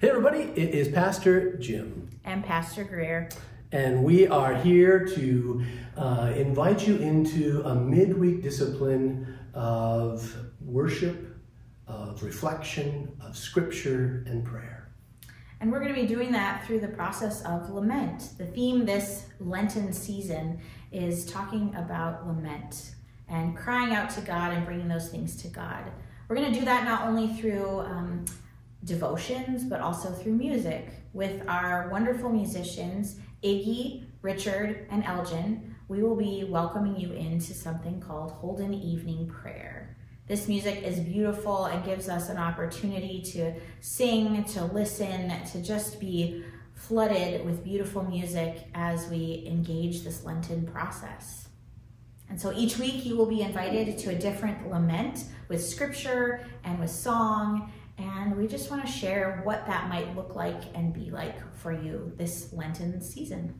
Hey, everybody, it is Pastor Jim. And Pastor Greer. And we are here to uh, invite you into a midweek discipline of worship, of reflection, of scripture, and prayer. And we're going to be doing that through the process of lament. The theme this Lenten season is talking about lament and crying out to God and bringing those things to God. We're going to do that not only through um, devotions, but also through music with our wonderful musicians, Iggy, Richard, and Elgin. We will be welcoming you into something called Holden Evening Prayer. This music is beautiful and gives us an opportunity to sing, to listen, to just be flooded with beautiful music as we engage this Lenten process. And so each week you will be invited to a different lament with scripture and with song. And we just want to share what that might look like and be like for you this Lenten season.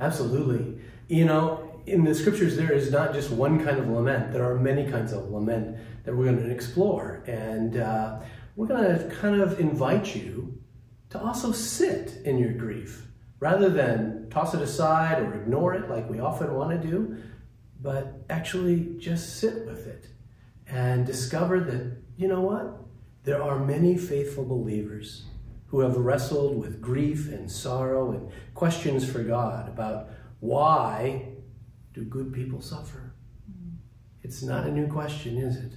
Absolutely. You know, in the scriptures, there is not just one kind of lament. There are many kinds of lament that we're going to explore. And uh, we're going to kind of invite you to also sit in your grief rather than toss it aside or ignore it like we often want to do, but actually just sit with it and discover that, you know what? There are many faithful believers who have wrestled with grief and sorrow and questions for God about why do good people suffer? Mm. It's not a new question, is it?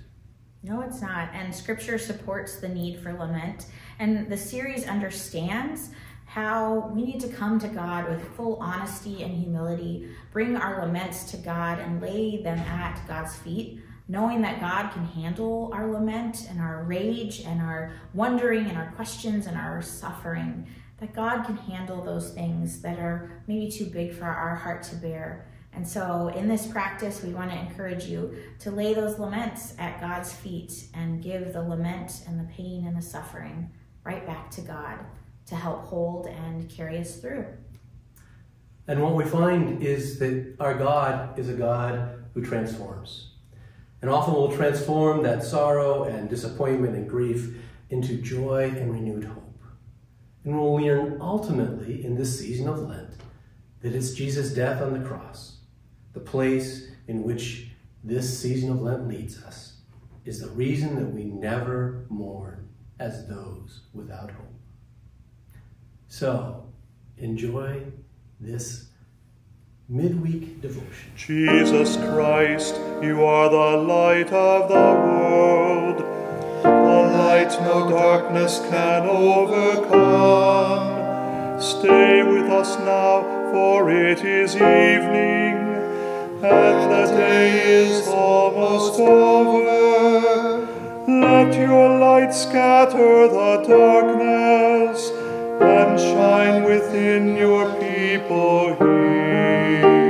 No, it's not. And scripture supports the need for lament. And the series understands how we need to come to God with full honesty and humility, bring our laments to God and lay them at God's feet, knowing that God can handle our lament and our rage and our wondering and our questions and our suffering, that God can handle those things that are maybe too big for our heart to bear. And so in this practice, we want to encourage you to lay those laments at God's feet and give the lament and the pain and the suffering right back to God to help hold and carry us through. And what we find is that our God is a God who transforms. And often will transform that sorrow and disappointment and grief into joy and renewed hope. And we'll learn ultimately in this season of Lent that it's Jesus' death on the cross the place in which this season of Lent leads us is the reason that we never mourn as those without hope. So, enjoy this midweek devotion. Jesus Christ, you are the light of the world, the light no darkness can overcome. Stay with us now, for it is evening and the day is almost over. Let your light scatter the darkness and shine within your people here.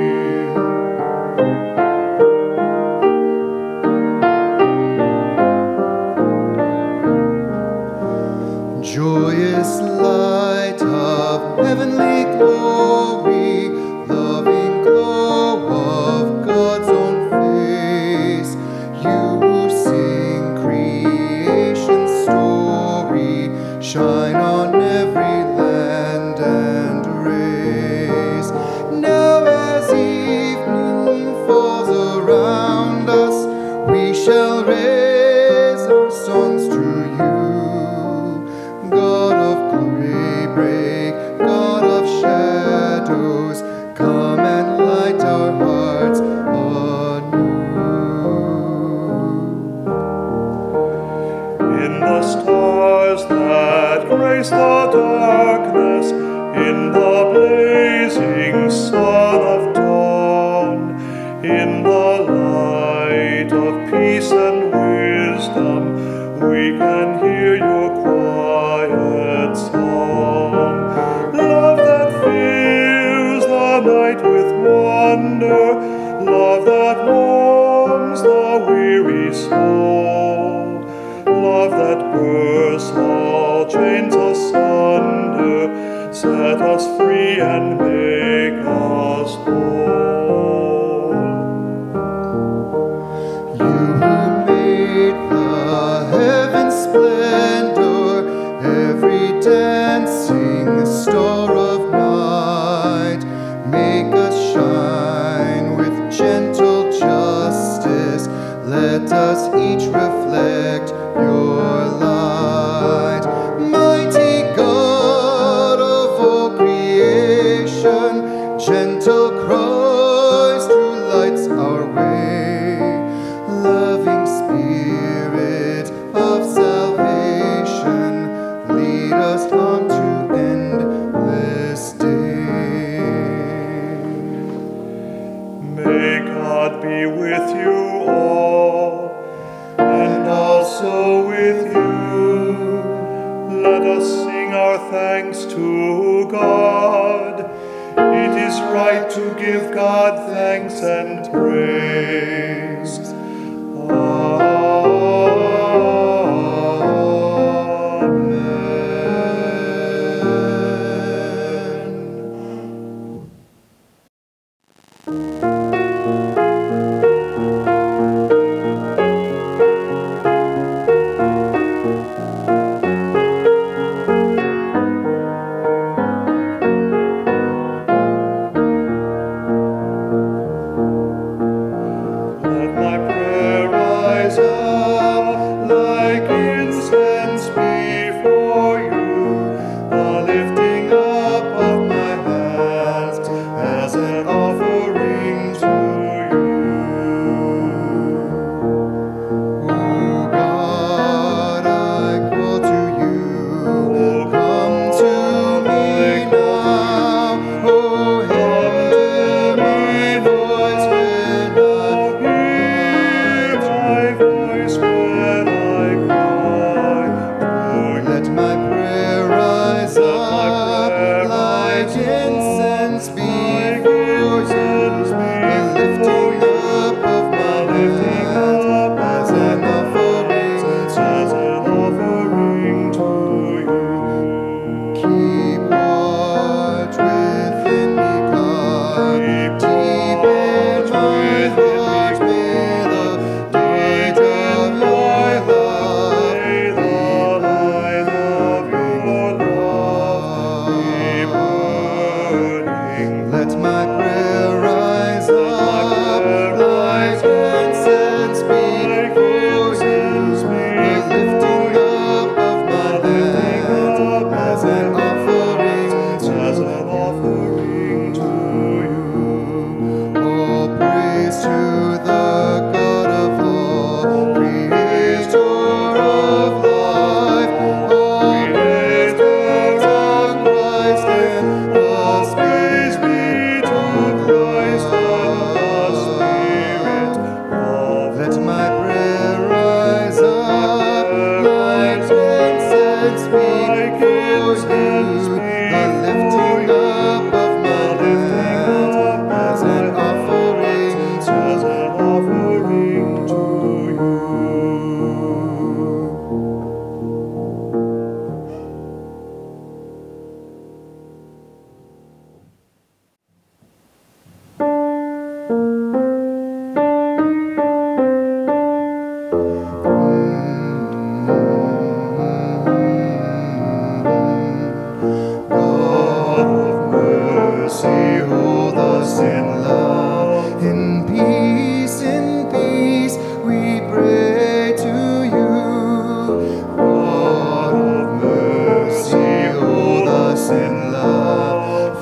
We can be with you all, and also with you. Let us sing our thanks to God. It is right to give God thanks and praise.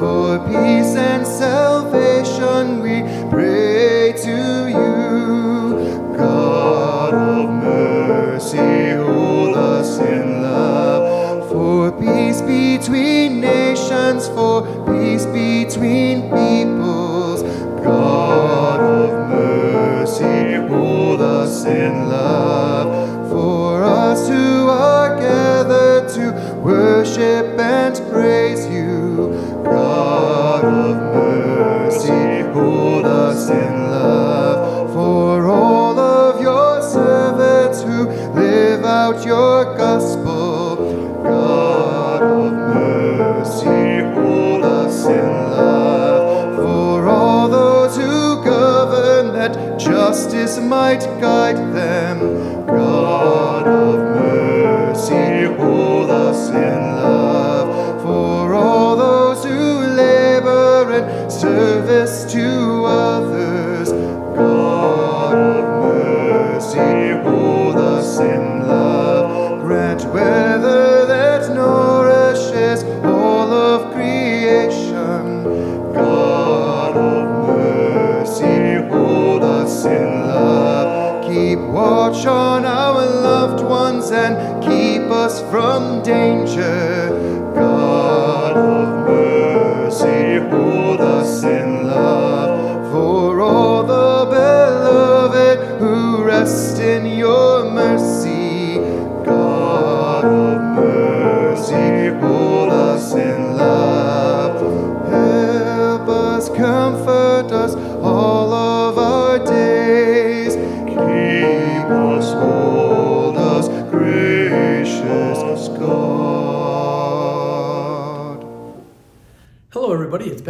for peace and salvation we pray.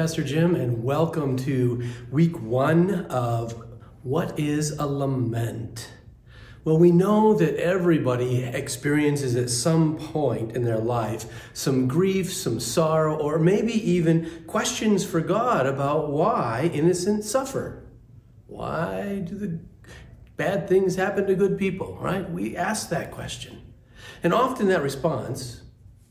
Pastor Jim, and welcome to week one of What is a Lament? Well, we know that everybody experiences at some point in their life some grief, some sorrow, or maybe even questions for God about why innocent suffer. Why do the bad things happen to good people, right? We ask that question. And often that response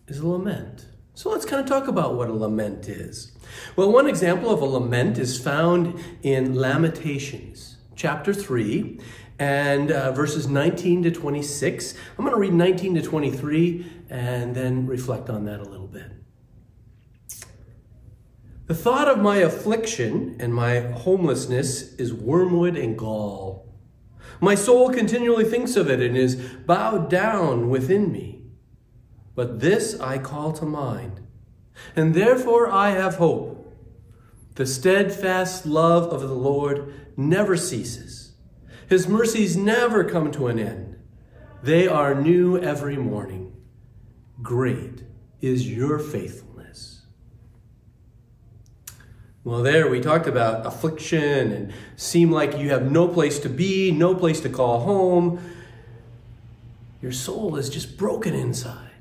is a lament. So let's kind of talk about what a lament is. Well, one example of a lament is found in Lamentations, chapter 3, and uh, verses 19 to 26. I'm going to read 19 to 23 and then reflect on that a little bit. The thought of my affliction and my homelessness is wormwood and gall. My soul continually thinks of it and is bowed down within me. But this I call to mind, and therefore I have hope. The steadfast love of the Lord never ceases. His mercies never come to an end. They are new every morning. Great is your faithfulness. Well, there we talked about affliction and seem like you have no place to be, no place to call home. Your soul is just broken inside.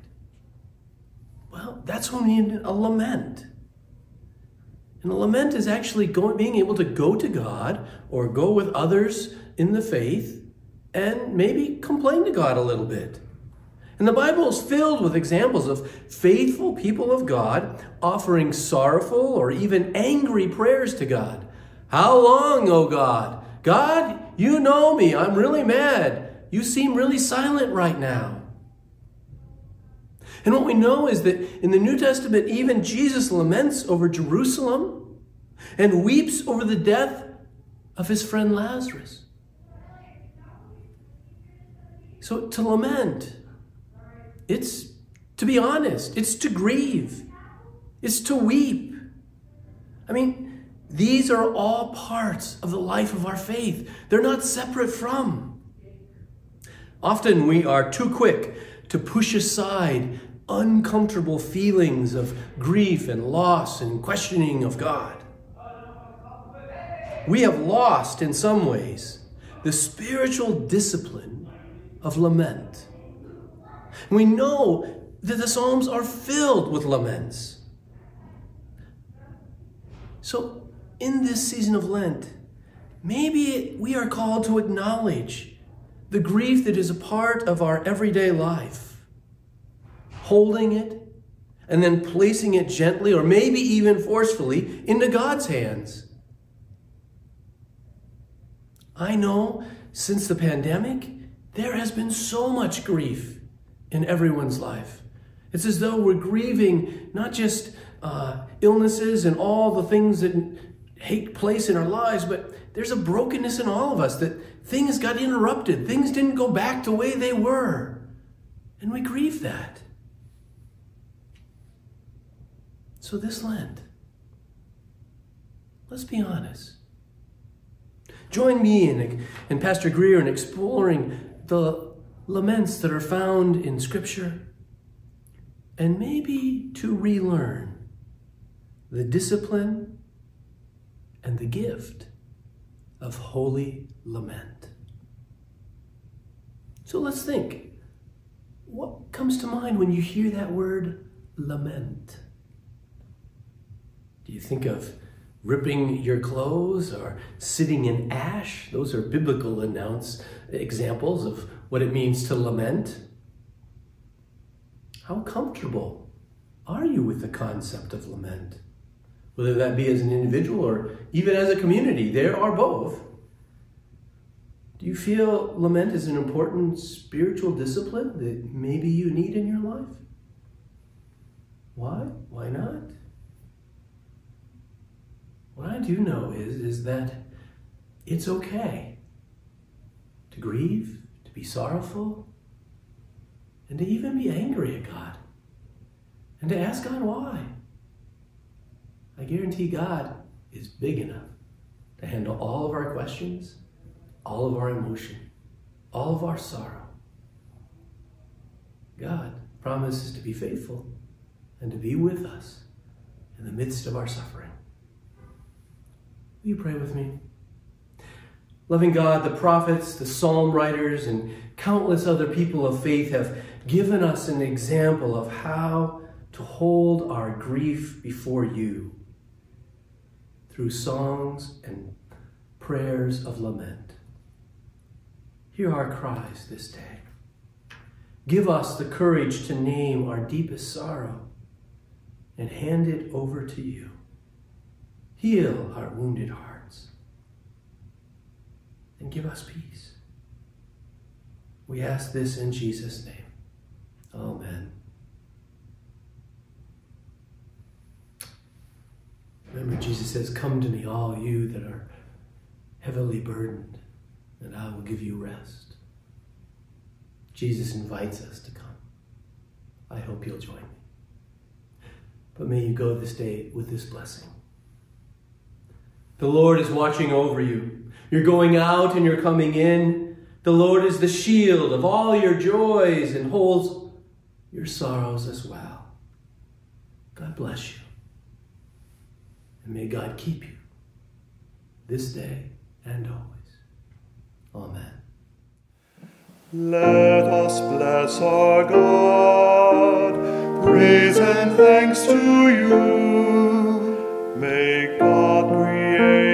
That's when we need a lament. And a lament is actually going, being able to go to God or go with others in the faith and maybe complain to God a little bit. And the Bible is filled with examples of faithful people of God offering sorrowful or even angry prayers to God. How long, O God? God, you know me. I'm really mad. You seem really silent right now. And what we know is that in the New Testament, even Jesus laments over Jerusalem and weeps over the death of his friend Lazarus. So to lament, it's to be honest, it's to grieve, it's to weep. I mean, these are all parts of the life of our faith, they're not separate from. Often we are too quick to push aside uncomfortable feelings of grief and loss and questioning of God. We have lost, in some ways, the spiritual discipline of lament. We know that the Psalms are filled with laments. So, in this season of Lent, maybe we are called to acknowledge the grief that is a part of our everyday life, holding it, and then placing it gently or maybe even forcefully into God's hands. I know since the pandemic, there has been so much grief in everyone's life. It's as though we're grieving not just uh, illnesses and all the things that take place in our lives, but there's a brokenness in all of us that things got interrupted, things didn't go back to the way they were. And we grieve that. So, this Lent, let's be honest. Join me and, and Pastor Greer in exploring the laments that are found in Scripture and maybe to relearn the discipline and the gift of holy lament. So let's think. What comes to mind when you hear that word lament? Do you think of ripping your clothes or sitting in ash? Those are biblical announce examples of what it means to lament. How comfortable are you with the concept of lament? Whether that be as an individual or even as a community, there are both. Do you feel lament is an important spiritual discipline that maybe you need in your life? Why? Why not? What I do know is, is that it's okay to grieve, to be sorrowful, and to even be angry at God, and to ask God why. I guarantee God is big enough to handle all of our questions, all of our emotion, all of our sorrow. God promises to be faithful and to be with us in the midst of our suffering. Will you pray with me? Loving God, the prophets, the psalm writers, and countless other people of faith have given us an example of how to hold our grief before you through songs and prayers of lament. Hear our cries this day. Give us the courage to name our deepest sorrow and hand it over to you. Heal our wounded hearts and give us peace. We ask this in Jesus' name. Amen. Remember, Jesus says, Come to me, all you that are heavily burdened, and I will give you rest. Jesus invites us to come. I hope you'll join me. But may you go this day with this blessing. The Lord is watching over you. You're going out and you're coming in. The Lord is the shield of all your joys and holds your sorrows as well. God bless you. And may God keep you this day and always. Amen. Let us bless our God. Praise and thanks to you. May God create